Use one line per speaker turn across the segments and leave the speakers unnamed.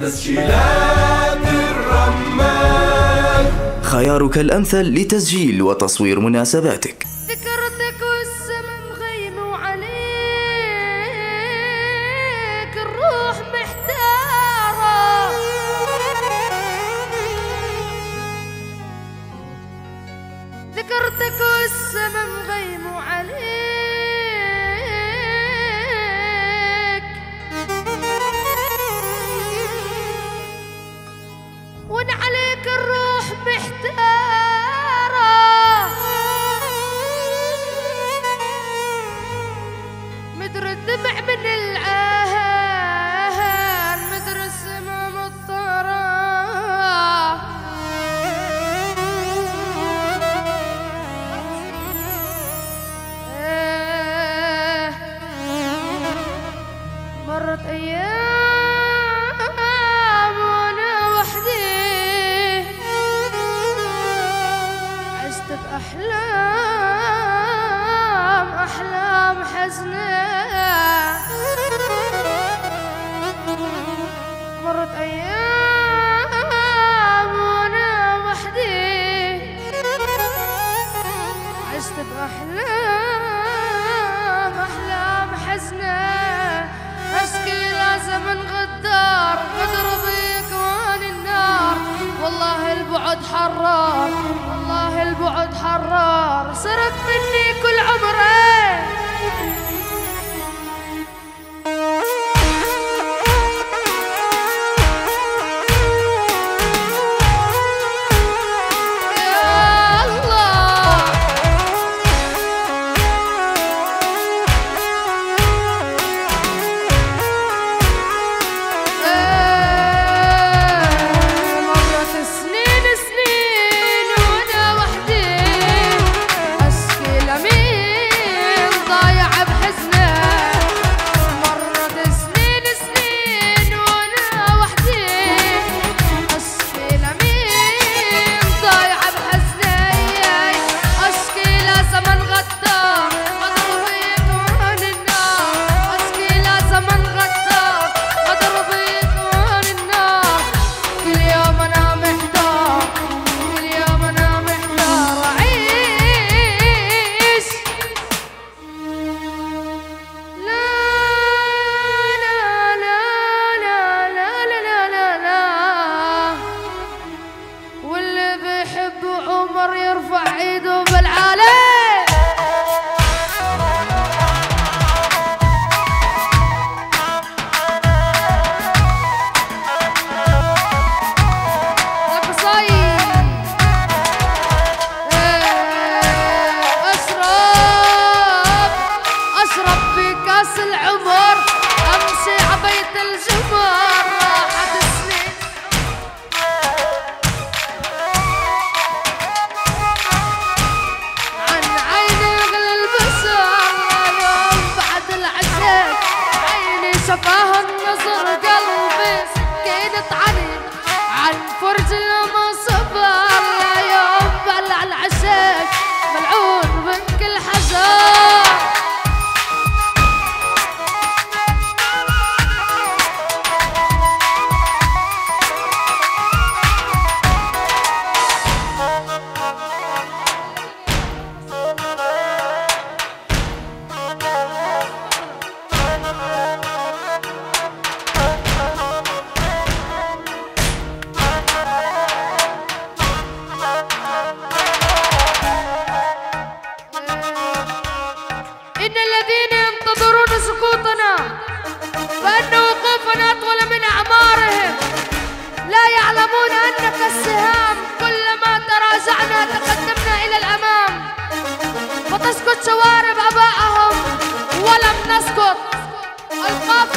تسجيلات الرمال
خيارك الأمثل لتسجيل وتصوير مناسباتك.
البعد حرام والله البعد حرام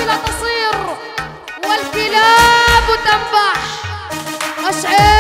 لا تصير والكلاب تنبح. أشعر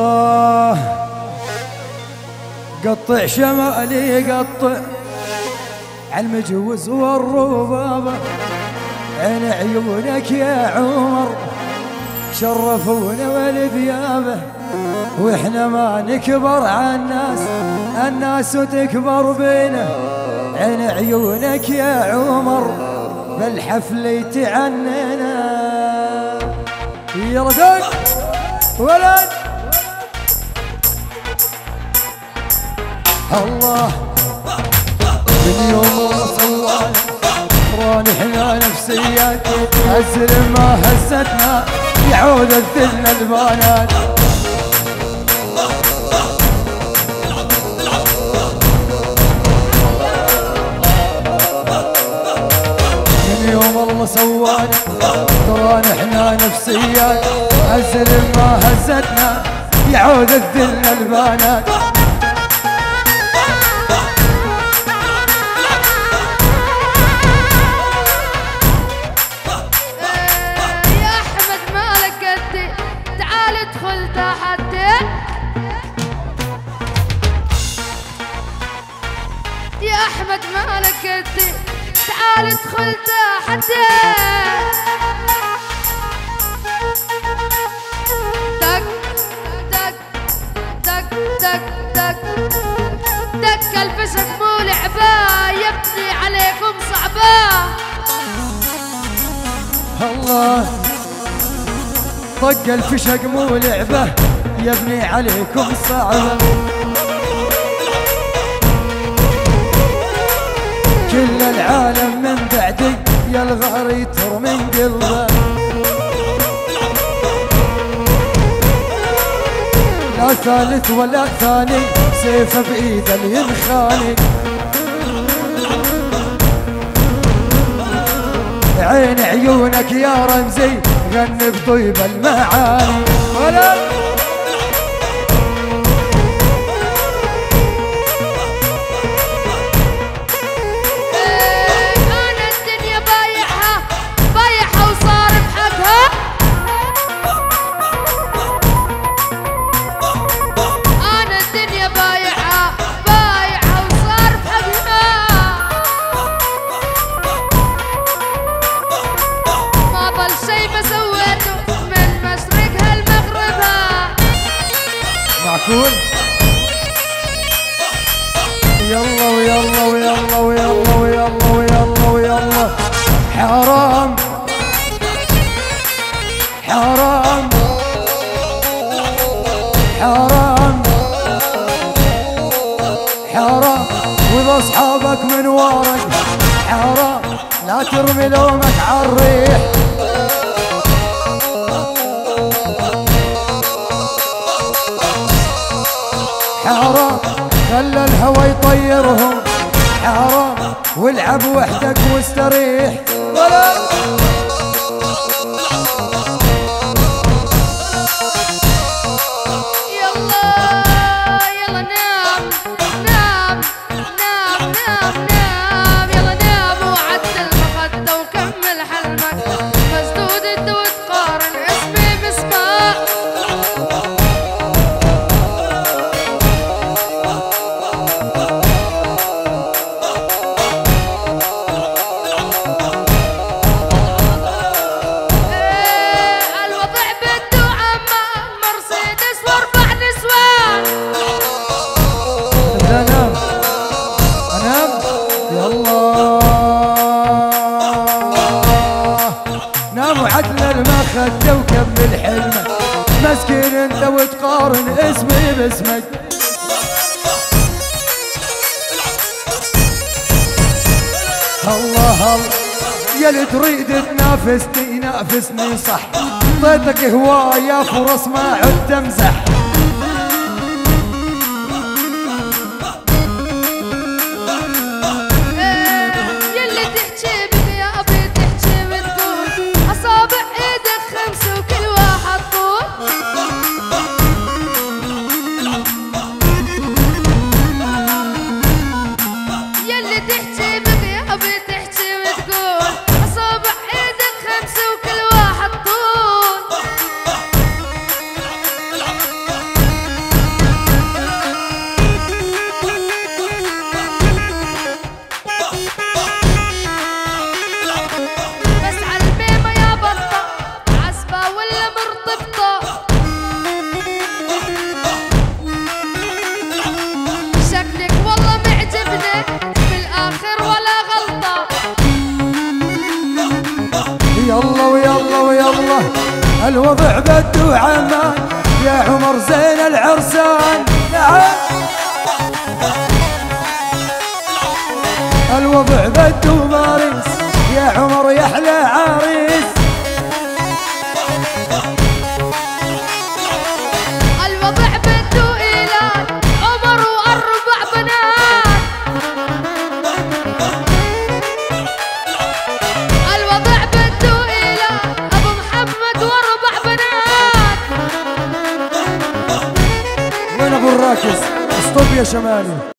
الله. قطع شمالي قطع عالمجوز والربابة عين عيونك يا عمر شرفونا والثيابه وإحنا ما نكبر عالناس الناس تكبر بينا. عين عيونك يا عمر بالحفل يتعننا يلا دق ولد الله. من يوم وصلنا رانحنا نفسيات هزل ما هزتنا. يعود الذل البنات. من يوم الله سوانا. ترى نحنا نفسيات هزل ما هزتنا. يعود الذل البنات.
تعال ادخل تحدي دق دق دق دق دق دق الفشق مو لعبة يبني عليكم صعبة.
الله طق الفشق مو لعبة يبني عليكم صعبة. كل العالم يا الغريتر من قلبه. لا ثالث ولا ثاني سيفه بإيده ينخاني عين عيونك يا رمزي غني بطيب المعاني. حرام. حرام. حرام. واذا أصحابك من ورق حرام. لا ترمي لومك عالريح حرام. خلى الهوى يطيرهم. حرام. والعب وحدك واستريح
المخدة وكمل حلمك
مسكين انت وتقارن اسمي باسمك. الله الله يا اللي تريد تنافسني نافسني صح اعطيتك هواية فرص ما عدت امزح الله الوضع بدو عمان يا عمر زين العرسان. نعم. الوضع بدو باريس يا عمر يحلى عريس.